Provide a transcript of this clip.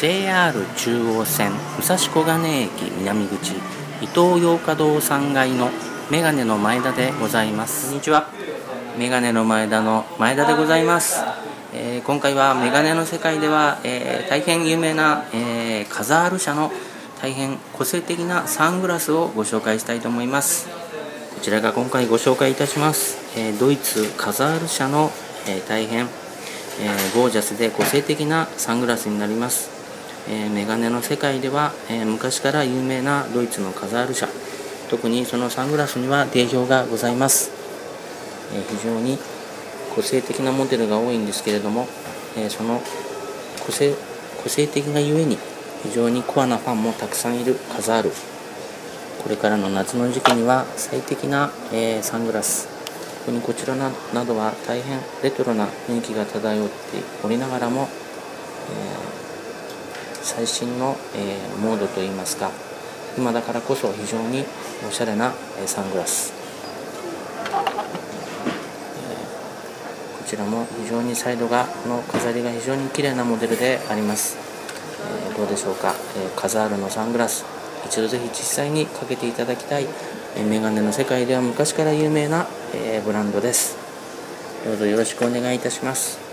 JR 中央線武蔵小金駅南口伊東洋華堂3階のメガネの前田でございます。こんにちは。メガネの前田の前田でございます、えー、今回はメガネの世界では、えー、大変有名な、えー、カザール社の大変個性的なサングラスをご紹介したいと思います。こちらが今回ご紹介いたします、えドイツカザール社の、え大変、えゴージャスで個性的なサングラスになりますえメガネの世界では、え昔から有名なドイツのカザール社。特にそのサングラスには定評がございます、え非常に個性的なモデルが多いんですけれども、えその個性個性的がゆえに非常にコアなファンもたくさんいるカザール。これからの夏の時期には最適な、えサングラス。特にこちらなどは大変レトロな雰囲気が漂っておりながらも、えー最新の、えー、モードといいますか今だからこそ非常におしゃれな、えサングラス、えー、こちらも非常にサイドがの飾りが非常に綺麗なモデルであります、えー、どうでしょうか、えカザールのサングラス。一度ぜひ実際にかけていただきたい、えメガネの世界では昔から有名な、えブランドです。どうぞよろしくお願いいたします。